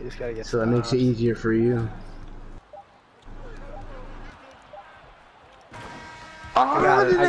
We just gotta get So that makes it easier for you. I got it. Oh, I